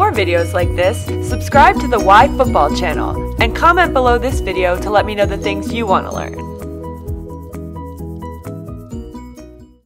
more videos like this, subscribe to the YFutbol channel and comment below this video to let me know the things you want to learn.